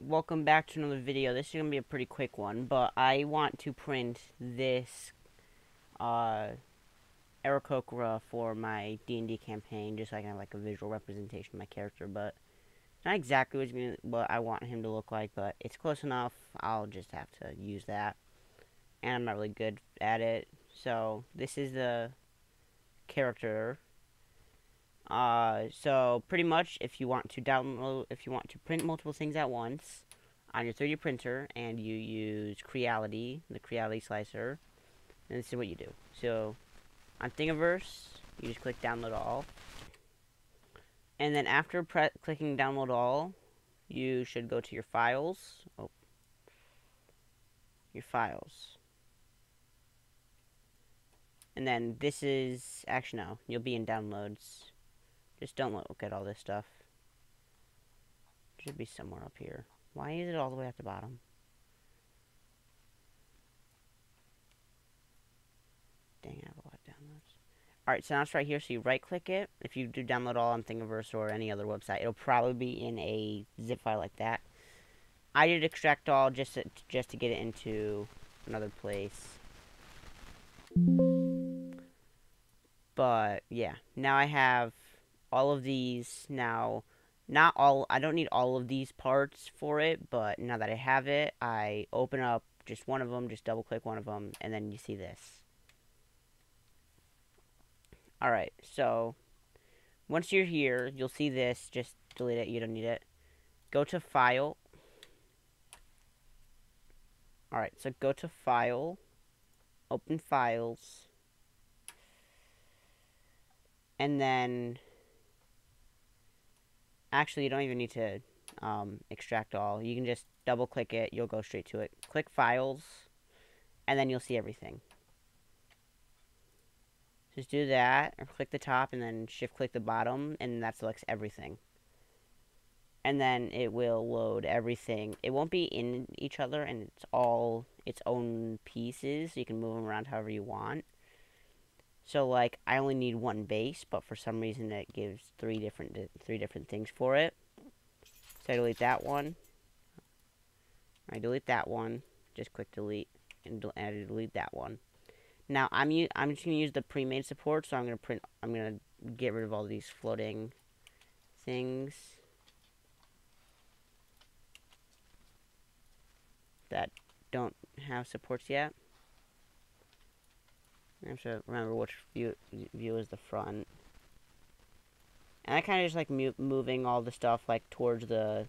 welcome back to another video. This is going to be a pretty quick one, but I want to print this uh, Aarakocra for my D&D campaign, just so I can have like a visual representation of my character, but not exactly gonna, what I want him to look like, but it's close enough. I'll just have to use that, and I'm not really good at it. So this is the character uh, so pretty much, if you want to download, if you want to print multiple things at once on your 3D printer, and you use Creality, the Creality slicer, then this is what you do. So on Thingiverse, you just click Download All, and then after clicking Download All, you should go to your files. Oh, your files. And then this is, actually no, you'll be in downloads. Just don't look at all this stuff. It should be somewhere up here. Why is it all the way at the bottom? Dang, I have a lot of downloads. Alright, so now it's right here. So you right click it. If you do download all on Thingiverse or any other website, it'll probably be in a zip file like that. I did extract all just to, just to get it into another place. But yeah, now I have all of these now not all I don't need all of these parts for it but now that I have it I open up just one of them just double click one of them and then you see this. Alright so once you're here you'll see this just delete it you don't need it. Go to file. Alright so go to file open files and then actually you don't even need to um, extract all. You can just double click it, you'll go straight to it. Click files, and then you'll see everything. Just do that, or click the top and then shift click the bottom, and that selects everything. And then it will load everything. It won't be in each other, and it's all its own pieces, so you can move them around however you want. So like I only need one base, but for some reason it gives three different three different things for it. So I delete that one. I delete that one. Just click delete and, I delete that one. Now I'm I'm just gonna use the pre-made support, so I'm gonna print. I'm gonna get rid of all these floating things that don't have supports yet. I have to remember which view, view is the front. And I kind of just like moving all the stuff like towards the,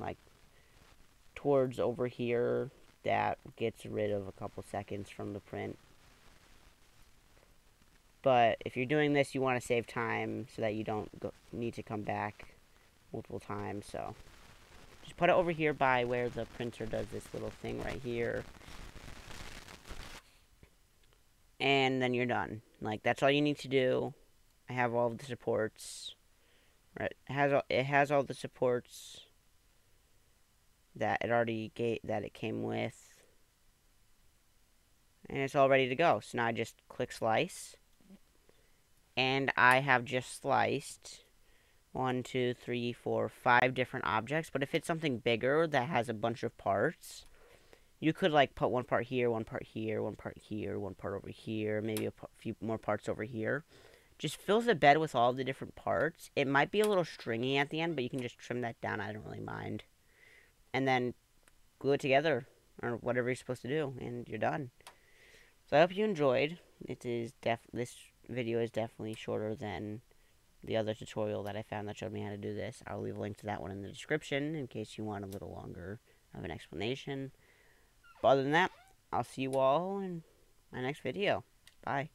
like, towards over here. That gets rid of a couple seconds from the print. But if you're doing this, you want to save time so that you don't go, need to come back multiple times. So just put it over here by where the printer does this little thing right here and then you're done. Like that's all you need to do. I have all the supports. Right, it has all, it has all the supports that it already gave that it came with, and it's all ready to go. So now I just click slice, and I have just sliced one, two, three, four, five different objects. But if it's something bigger that has a bunch of parts, you could like put one part here, one part here, one part here, one part over here, maybe a few more parts over here. Just fills the bed with all the different parts. It might be a little stringy at the end, but you can just trim that down. I don't really mind. And then glue it together or whatever you're supposed to do, and you're done. So I hope you enjoyed. It is def this video is definitely shorter than the other tutorial that I found that showed me how to do this. I'll leave a link to that one in the description in case you want a little longer of an explanation. But other than that, I'll see you all in my next video. Bye.